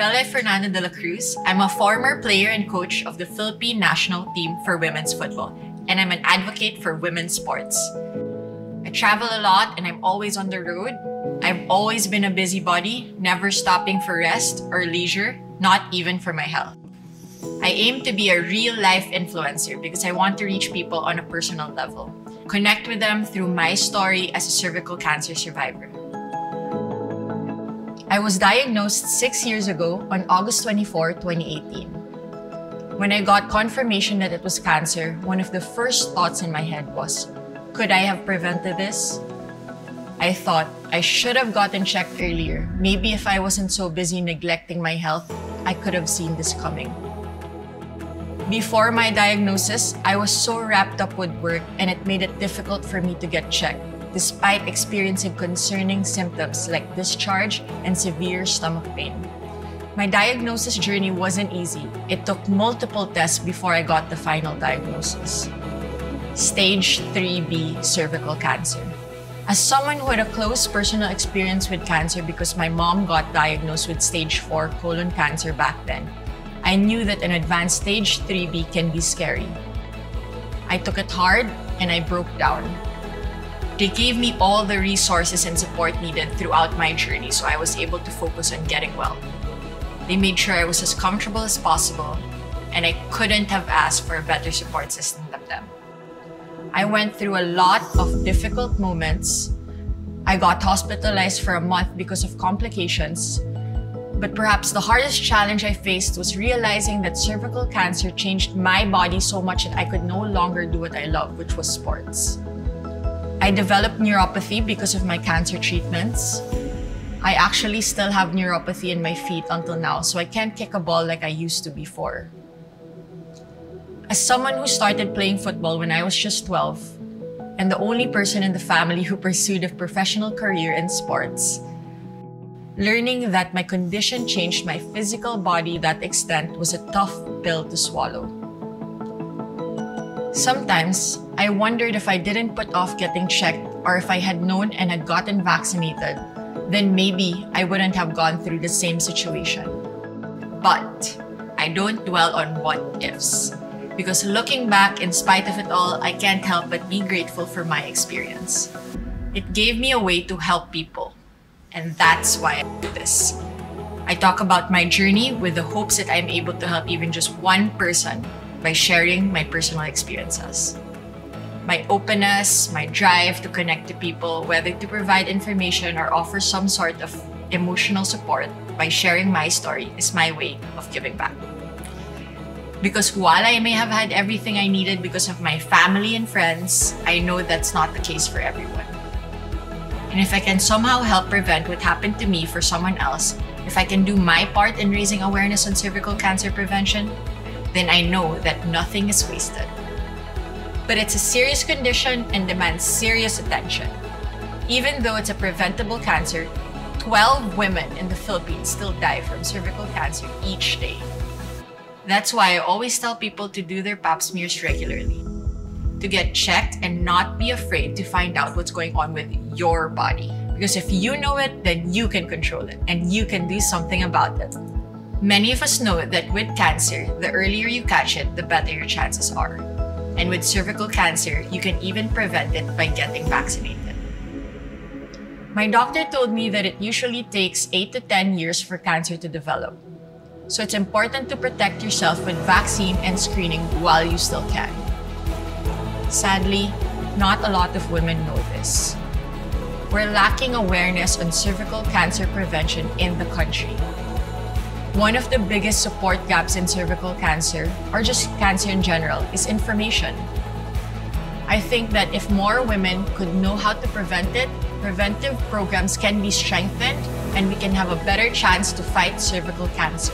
Belay Fernando de la Cruz. I'm a former player and coach of the Philippine national team for women's football, and I'm an advocate for women's sports. I travel a lot and I'm always on the road. I've always been a busybody, never stopping for rest or leisure, not even for my health. I aim to be a real life influencer because I want to reach people on a personal level, connect with them through my story as a cervical cancer survivor. I was diagnosed six years ago on August 24, 2018. When I got confirmation that it was cancer, one of the first thoughts in my head was, could I have prevented this? I thought I should have gotten checked earlier. Maybe if I wasn't so busy neglecting my health, I could have seen this coming. Before my diagnosis, I was so wrapped up with work and it made it difficult for me to get checked, despite experiencing concerning symptoms like discharge and severe stomach pain. My diagnosis journey wasn't easy. It took multiple tests before I got the final diagnosis. Stage 3B cervical cancer. As someone who had a close personal experience with cancer because my mom got diagnosed with stage 4 colon cancer back then, I knew that an advanced stage 3B can be scary. I took it hard and I broke down. They gave me all the resources and support needed throughout my journey so I was able to focus on getting well. They made sure I was as comfortable as possible, and I couldn't have asked for a better support system than them. I went through a lot of difficult moments. I got hospitalized for a month because of complications. But perhaps the hardest challenge I faced was realizing that cervical cancer changed my body so much that I could no longer do what I love, which was sports. I developed neuropathy because of my cancer treatments. I actually still have neuropathy in my feet until now, so I can't kick a ball like I used to before. As someone who started playing football when I was just 12, and the only person in the family who pursued a professional career in sports, learning that my condition changed my physical body that extent was a tough pill to swallow. Sometimes, I wondered if I didn't put off getting checked or if I had known and had gotten vaccinated, then maybe I wouldn't have gone through the same situation. But I don't dwell on what ifs because looking back, in spite of it all, I can't help but be grateful for my experience. It gave me a way to help people, and that's why I do this. I talk about my journey with the hopes that I'm able to help even just one person by sharing my personal experiences. My openness, my drive to connect to people, whether to provide information or offer some sort of emotional support by sharing my story, is my way of giving back. Because while I may have had everything I needed because of my family and friends, I know that's not the case for everyone. And if I can somehow help prevent what happened to me for someone else, if I can do my part in raising awareness on cervical cancer prevention, then I know that nothing is wasted. But it's a serious condition and demands serious attention. Even though it's a preventable cancer, 12 women in the Philippines still die from cervical cancer each day. That's why I always tell people to do their pap smears regularly, to get checked and not be afraid to find out what's going on with your body. Because if you know it, then you can control it and you can do something about it. Many of us know that with cancer, the earlier you catch it, the better your chances are. And with cervical cancer, you can even prevent it by getting vaccinated. My doctor told me that it usually takes 8 to 10 years for cancer to develop. So it's important to protect yourself with vaccine and screening while you still can. Sadly, not a lot of women know this. We're lacking awareness on cervical cancer prevention in the country. One of the biggest support gaps in cervical cancer, or just cancer in general, is information. I think that if more women could know how to prevent it, preventive programs can be strengthened and we can have a better chance to fight cervical cancer.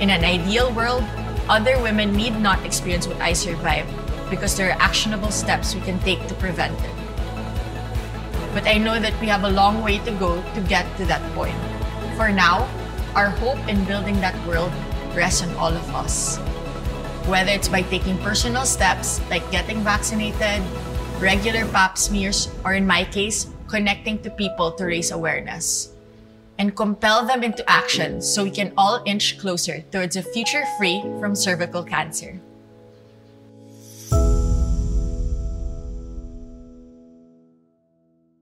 In an ideal world, other women need not experience what I survived because there are actionable steps we can take to prevent it. But I know that we have a long way to go to get to that point. For now, our hope in building that world rests on all of us. Whether it's by taking personal steps like getting vaccinated, regular pap smears, or in my case, connecting to people to raise awareness. and compel them into action so we can all inch closer towards a future free from cervical cancer.